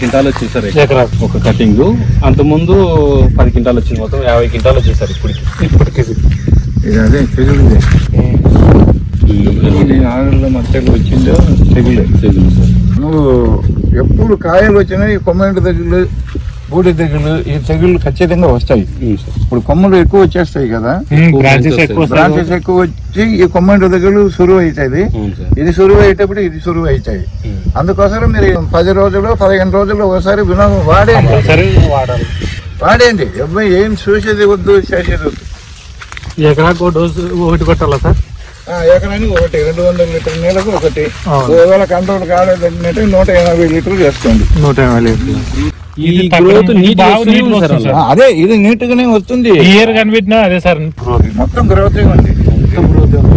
Quintal వచ్చింది sir ఎకరా ఒక కటింగ్. అంతకుముందు పది క్వింటాలు వచ్చింది మొత్తం యాభై క్వింటాలు వచ్చింది సార్ ఇప్పటికి. ఇప్పటికి ఇది. అదే తెగులు ఇది ఆరుల మధ్యలో వచ్చిందో తెగులే. తెగులు సార్. నువ్వు ఎప్పుడు కాయలు వచ్చినా ఈ కొమ్మంటి తెగులు బూడి తెగులు ఈ తెగులు ఖచ్చితంగా వస్తాయి. ఇప్పుడు కొమ్మలు ఎక్కువ వచ్చేస్తాయి కదా? బ్రాంచెస్ ఎక్కువ వచ్చి ఈ కొమ్మంటి తెగులు సురువు అవుతుంది ఇది సురువు అయ్యేటప్పుడు ఇది సురువు అవుతాయి. అందుకోసం మీరు పది రోజులు పదిహేను రోజులు ఒకసారి వినోదం వాడేయండి. వాడేయండి. అబ్బాయి ఏం చూసేది వద్దు చేసేది వద్దు. ఎకరాకు డోసు ఒకటి కొట్టాలా సార్? ఆ, ఎకరానికి ఒకటి రెండు వందల లీటర్ నీళ్ళకు ఒకటి. ఒకవేళ కంట్రోల్ కాలేదంటే నూట ఎనభై లీటర్లు చేసుకోండి నూట యాభై లీటర్లు. ఈ గ్రోత్ నీట్ అదే ఇది నీట్ గానే వస్తుంది ఇయర్ కనిపెట్టినా అదే సార్. మొత్తం గ్రోత్ ఉంది.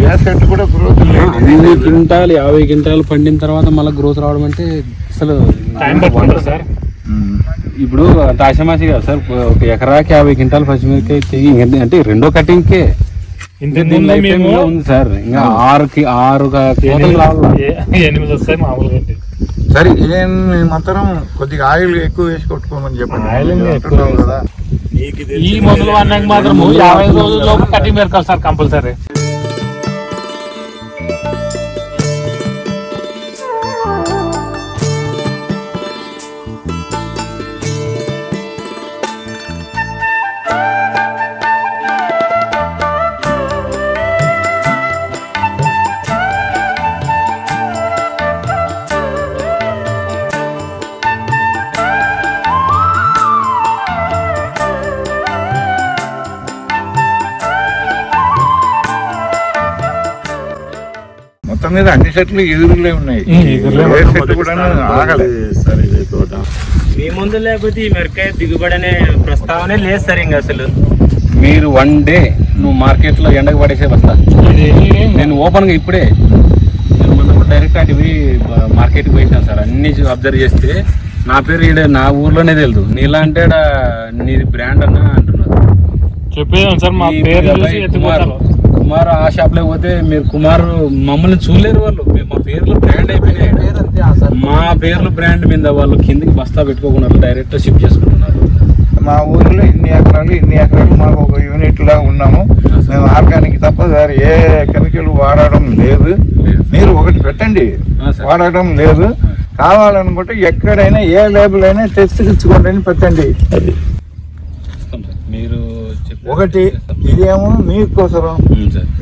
గ్యాస్ సెట్ కూడా గ్రోత్ అన్ని క్వింటాలు యాభై క్వింటాలు పండిన తర్వాత మళ్ళీ గ్రోత్ రావడం అంటే అసలు సార్. ఇప్పుడు అంత ఆశమాసి కదా సార్ ఒక ఎకరాకి యాభై క్వింటాలు పచ్చిమిరకాయ తెగి అంటే రెండో కటింగ్కే. ఉంది సార్. ఇంకా ఆరుకి ఆరు ఎనిమిది వస్తాయి మామూలుగా. సరే ఏం మాత్రం కొద్దిగా ఆయిల్ ఎక్కువ వేసి కొట్టుకోమని చెప్పండి. ఆయిల్ ఎక్కువ కదా. ఈ మందులు వాడినాక మాత్రం యాభై రోజుల లోపు కటింగ్ పెరకాలి సార్ కంపల్సరీ. మొత్తం మీద అన్ని సెట్లు ఎదురులే ఉన్నాయి. సెట్ కూడా ఆగలే. మీ ముందు లేకపోతే ఈ మిరకాయ దిగుబడి అనే ప్రస్తావనే లేదు సార్ ఇంకా అసలు. మీరు వన్ డే నువ్వు మార్కెట్లో ఎండకు పడేసే వస్తా. నేను ఓపెన్గా ఇప్పుడే డైరెక్ట్ అటు పోయి మార్కెట్కి పోయినా సార్. అన్ని అబ్జర్వ్ చేస్తే నా పేరు ఈడ నా ఊర్లోనే తెలియదు. నీలా అంటే నీది బ్రాండ్ అన్న అంటున్నారు. చెప్పేదాం సార్ మా పేరు కుమార్ ఆ షాప్లో పోతే మీరు కుమార్ మమ్మల్ని చూడలేరు వాళ్ళు. మీ- మా పేర్లు బ్రాండ్ అయిపోయినాయి. మా పేర్లు బ్రాండ్ మీద వాళ్ళు కిందికి బస్తా పెట్టుకోకుండా డైరెక్ట్ షిఫ్ట్ చేసుకుంటున్నారు. మా ఊరిలో ఇన్ని ఎకరాలు ఇన్ని ఎకరాలు మాకు ఒక యూనిట్ లా ఉన్నాము. మేము ఆర్గానిక్ తప్ప సార్ ఏ కెమికల్ వాడడం లేదు. మీరు ఒకటి పెట్టండి. వాడడం లేదు. కావాలనుకుంటే ఎక్కడైనా ఏ లేబుల్ అయినా తెచ్చుకోండి అని పెట్టండి ఇస్తాం సార్. మీరు చెప్పిన- ఒకటి ఇదేమో మీకోసరం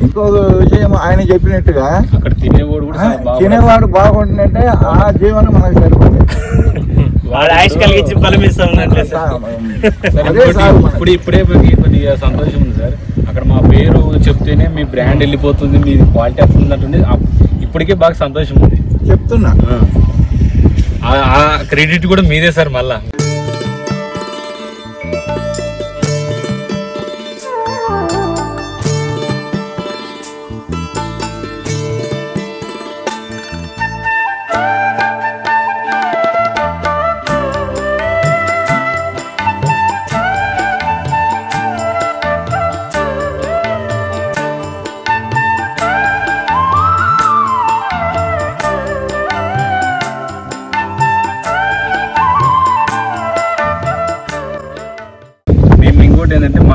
ఇంకో విషయం ఆయన చెప్పినట్టుగా అక్కడ తినేవాడు కూడా ఆ, చాలా బాగా తినేవాడు బాగుంటుందంటే ఆ జీవనం మనకు సరిపోతుంది. ఇప్పుడు ఇప్పుడే కొద్దిగా సంతోషం ఉంది సార్. అక్కడ మా పేరు చెప్తేనే మీ బ్రాండ్ వెళ్ళిపోతుంది మీ క్వాలిటీ ఉన్నట్టుంది. ఆ- ఇప్పటికే బాగా సంతోషం ఉంది. చెప్తున్నా. ఆ- ఆ క్రెడిట్ కూడా మీదే సార్ మళ్ళా.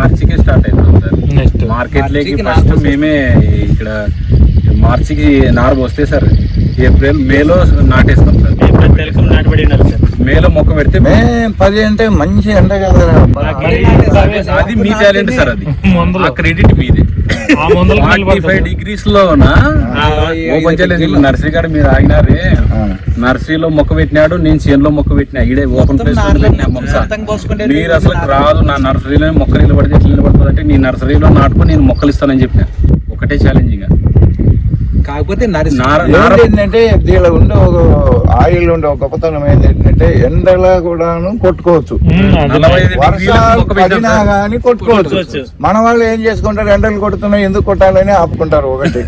మార్చికే స్టార్ట్ అవుతాం సార్. నెక్స్ట్. మార్కెట్ లేకి ఫస్ట్ మేమే ఇక్కడ మార్చికి నారు వస్తే సార్ ఏప్రిల్ మేలో నాటేస్తాం సార్. మేలో మొక్క పెడితే మే పది అంటే మంచి ఎండ కదా. అది మీ టాలెంట్ సార్ అది. ఆ క్రెడిట్ మీదే. ఫైవ్. డిగ్రీస్ లోన నర్సరీ కాడ మీరు ఆగినారే. నర్సరీలో మొక్క పెట్టినాడు నేను చేనులో మొక్క పెట్టినా. ఈడే ఓపెన్ ప్లేస్ మీరు అసలు రాదు నా నర్సరీలో మొక్క నిలబడితే ఎట్లా నిలబడుతుంది నీ నర్సరీలో నాటుకొని నేను మొక్కలు ఇస్తానని చెప్పిన. ఒకటే ఛాలెంజింగ్ కాకపోతే ఏంటంటే దీనిలో ఉండే ఒక ఆయిల్ ఉండే ఒక గొప్పతనం ఏంటంటే ఎండలా కూడాను కొట్టుకోవచ్చు. పడినా. గానీ కొట్టుకోవచ్చు. మన వాళ్ళు ఏం చేసుకుంటారు? ఎండలు కొడుతున్నాయి ఎందుకు కొట్టాలని ఆపుకుంటారు ఒకటి.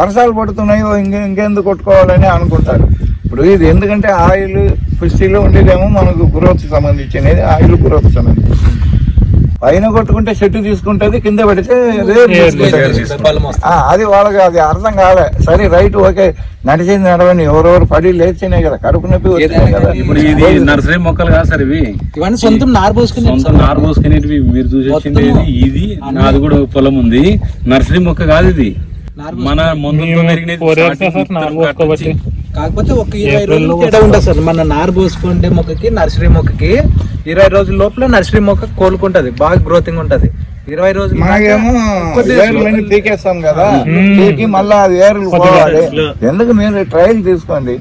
వర్షాలు పడుతున్నాయి ఇంకెందుకు కొట్టుకోవాలని అనుకుంటారు. ఇప్పుడు ఇది ఎందుకంటే ఆయిల్ పుష్టిలో ఉండేదేమో మనకు గ్రోత్ సంబంధించినది ఆయిల్ గ్రోత్ సంబంధించి పైన కొట్టుకుంటే చెట్టు తీసుకుంటది కింద పెడితే అది వాళ్ళకి అది అర్థం కాలే. సరే రైట్ ఓకే. నడిచింది నడవని ఎవరెవరు పడి లేచినాయి కదా కడుపు నొప్పి వచ్చినాయి కదా. ఇప్పుడు ఇది నర్సరీ మొక్కలు కాదు సార్ ఇవి. ఇవన్నీ సొంతం నారు పోసుకుని సొంత నారు పోసుకునేటివి మీరు చూసి వచ్చింది మొత్తము ఇది నాది కూడా పొలం ఉంది. నర్సరీ మొక్క కాదు ఇది. నారు మన ముందుతో కాకపోతే ఒక ఇరవై రోజులు తేడా ఉంటుంది సార్. మన నారు పోసుకుంటే మొక్కకి నర్సరీ మొక్కకి ఇరవై రోజుల లోపల నర్సరీ మొక్క కోలుకుంటది బాగా గ్రోతింగ్ ఉంటది. ఇరవై రోజులు మనకేమో ఏర్లన్నీ పీకేస్తాం కదా. పీకి మళ్ళా అది ఏర్లు పోవాలి. ఎందుకు మీరు ట్రయల్ తీసుకోండి?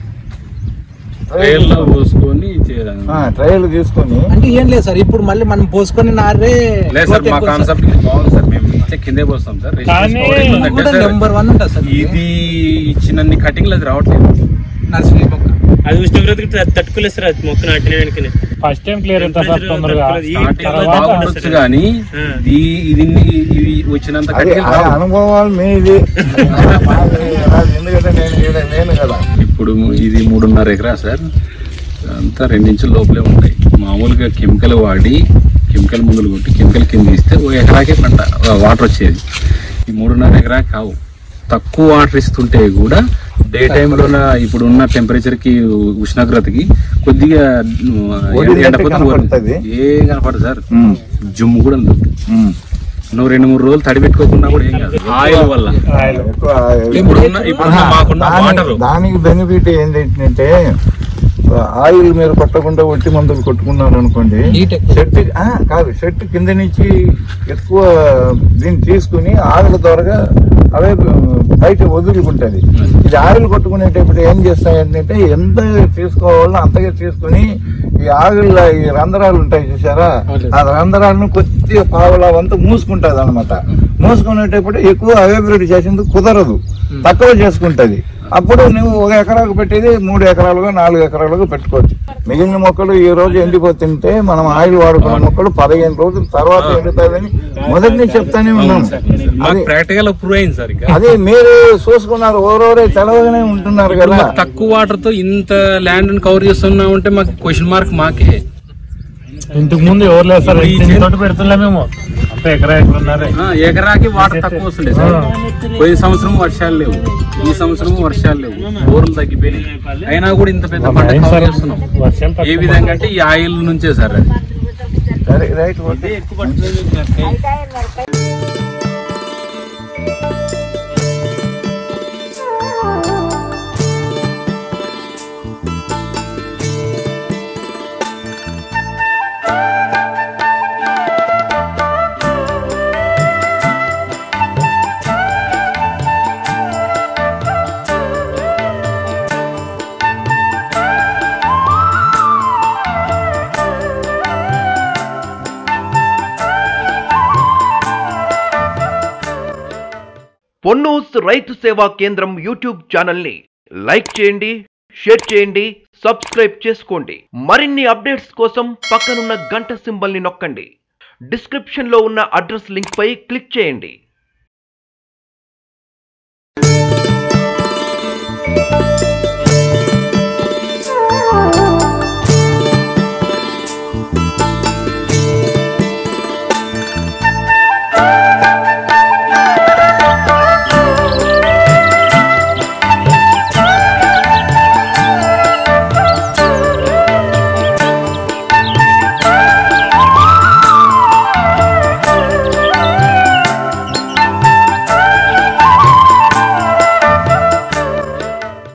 ట్రయల్ తీసుకొని. అంటే ఏం లేదు సార్ ఇప్పుడు మళ్ళీ మనం పోసుకొని నారే లేదు సార్ మా కాన్సెప్ట్ బాగుంది సార్. మేము ఇచ్చే కిందే పోస్తాం సార్. నెంబర్ వన్ ఉంటుంది సార్. ఇది ఇచ్చినన్ని కటింగ్లు అది రావట్లేదు. నర్సరీ మొక్క అది ఉష్ణోగ్రతకి త- తట్టుకోలేదు సార్ అది మొక్క నాటిన వెనుకనే ఫస్ట్ టైం క్లియర్ అవుతుంది కానీ ఈ ఇది ఇది వచ్చినంత అనుభవాలు మీది. ఎందుకంటే నేను కదా. ఇప్పుడు ఇది మూడున్నర ఎకరా సార్. అంతా రెండించుల లోపలే ఉంటాయి. మామూలుగా కెమికల్ వాడి కెమికల్ మందులు కొట్టి కెమికల్ కింద ఇస్తే ఓ ఎకరాకే పంట వాటర్ వచ్చేది. ఈ మూడున్నర ఎకరా కావు. తక్కువ వాటర్ ఇస్తుంటే కూడా డే టైంలోన ఇప్పుడు ఉన్న టెంపరేచర్కి ఉష్ణోగ్రతకి కొద్దిగా. ఏం కనపడదు సార్ జుమ్ము కూడా. నువ్వు రెండు మూడు రోజులు తడి పెట్టుకోకుండా కూడా ఏం కాదు ఆయిల్ వల్ల ఆయిల్. ఎక్కువ ఇప్పుడున్న ఇప్పుడున్న మాకున్న వాటర్ దాని- దానికి బెనిఫిట్ ఏంటంటే ఆయిల్ మీరు కొట్టకుండా ఒట్టి మందులు కొట్టుకున్నారు అనుకోండి ఆ, కాదు చెట్టు కింద నుంచి ఎక్కువ దీన్ని తీసుకుని ఆకుల ద్వారా అవే బయట వదులుకుంటది. ఇది ఆయిల్ కొట్టుకునేటప్పుడు ఏం చేస్తాయంటే ఎంత తీసుకోవాలో అంతగా తీసుకుని ఈ ఆగుల ఈ రంధ్రాలు ఉంటాయి చూసారా? ఆ రంధ్రాలను కొద్దిగా పావులా వంతు మూసుకుంటది అనమాట మూసుకునేటప్పుడు ఎక్కువ అవైలబిలిటీ చేసేందుకు కుదరదు. తక్కువ చేసుకుంటది. అప్పుడు నువ్వు ఒక ఎకరాకు పెట్టేది మూడు ఎకరాలుగా నాలుగు ఎకరాలుగా పెట్టుకోవచ్చు. మిగిలిన మొక్కలు ఈ రోజు ఎండిపోతుంటే మనం ఆయిల్ వాడుకున్న మొక్కలు పదిహేను రోజుల తర్వాత ఎండుతాయని మొదటి నుంచి చెప్తానే ఉన్నాం. మాకు ప్రాక్టికల్ ప్రూవ్ అయింది సార్ అది మీరు చూసుకున్నారు ఓరోరే తెలవగానే ఉంటున్నారు కదా. తక్కువ వాటర్తో ఇంత ల్యాండ్ కవర్ చేస్తున్నాం అంటే మాకు క్వశ్చన్ మార్క్ మాకే. ఇంతకు ముందు ఎవరు లేదు సార్? తోటి పెడుతున్నా మేము. అంత ఎకరా ఎకరాకి వాటర్ తక్కువ వస్తుండే సార్. పోయిన సంవత్సరం వర్షాలు లేవు. ఈ సంవత్సరం వర్షాలు లేవు. బోర్లు తగ్గిపోయినాయి. అయినా కూడా ఇంత పెద్ద పంట చేస్తున్నాం. ఏ. విధంగా అంటే ఈ ఆయిల్ నుంచే సార్ అది. సరే రైట్ ఓకే. పొన్నూస్ రైతు సేవా కేంద్రం యూట్యూబ్ ఛానల్ని లైక్ చేయండి షేర్ చేయండి సబ్స్క్రైబ్ చేసుకోండి. మరిన్ని అప్డేట్స్ కోసం పక్కనున్న గంట సింబల్ని నొక్కండి. డిస్క్రిప్షన్లో ఉన్న అడ్రస్ లింక్పై క్లిక్ చేయండి.